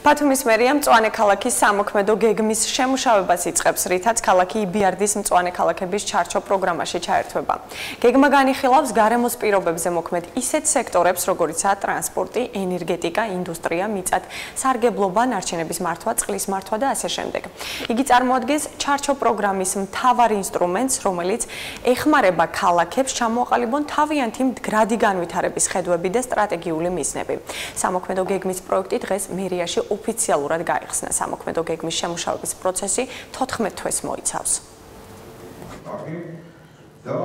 ბათუმის მერია მწვანე ქალაქის სამოქმედო გეგმის შემუშავებას იწყებს, რითაც ქალაქი იბიარდის მწვანე ქალაქების ჩარჩო პროგრამაში ჩაერთვება. გეგმა განიხილავს გარემოს პირობებზე მოქმედ ისეთ სექტორებს, როგორიცაა ტრანსპორტი, ენერგეტიკა, ინდუსტრია, მიწათ, სარგებლობა, ნარჩენების მართვა, წყლის მართვა და ასე შემდეგ. იგი წარმოადგენს ჩარჩო პროგრამის მთავარ ინსტრუმენტს, რომელიც ეხმარება ქალაქებს ჩამოაყალიბონ თავიანთი მდგრადი განვითარების ხედვები და სტრატეგიული მიზნები. სამოქმედო გეგმის პროექტი დღეს მერიაში ოფიციალურად გაიხსნა. სამოქმედო გეგმის შემუშავების პროცესი 14 თვეს მოიცავს. და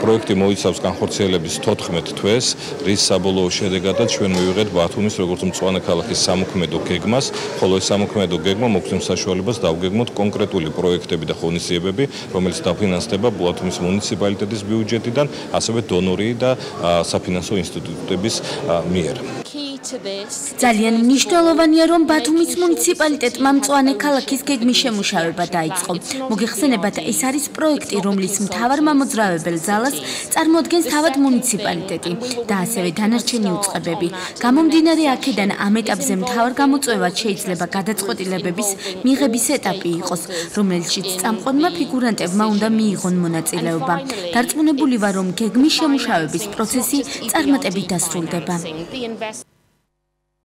პროექტი მოიცავს განხორციელების 14 თვეს, რის საბოლოო შედეგადაც ჩვენ მივიღეთ ბათუმის როგორც მწვანე ქალაქის სამოქმედო გეგმას, ხოლო ეს სამოქმედო გეგმა მოგვცემს საშუალებას დავგეგმოთ კონკრეტული პროექტები და ღონისძიებები, რომელიც დაფინანსდება ბათუმის მუნიციპალიტეტის ბიუჯეტიდან, ასევე დონორი და საფინანსო ინსტიტუტების მიერ. ძალიან მნიშვნელოვანია რომ ბათუმის მუნიციპალიტეტმა მწვანე ქალაქის გეგმის შემუშავება დაიწყო. მოგეხსენებათ, ეს არის პროექტი, რომლის მთავარ მამოძრავებელ ძალას წარმოადგენს თავად მუნიციპალიტეტი და ასევე დანარჩენი უწყებები. გამომდინარე აქედან ამ ეტაპზე მთავარ გამოწვევად შეიძლება გადაწყვეტილებების მიღების ეტაპი იყოს, რომელშიც წამყვანმა ფიგურანტებმა უნდა მიიღონ მონაწილეობა. დარწმუნებული ვარ, რომ გეგმის შემუშავების პროცესი წარმატებით დასრულდება.